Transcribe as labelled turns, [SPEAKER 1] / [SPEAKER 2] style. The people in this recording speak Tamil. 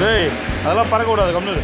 [SPEAKER 1] டேய் அதெல்லாம் பறக்கக்கூடாது கம்னு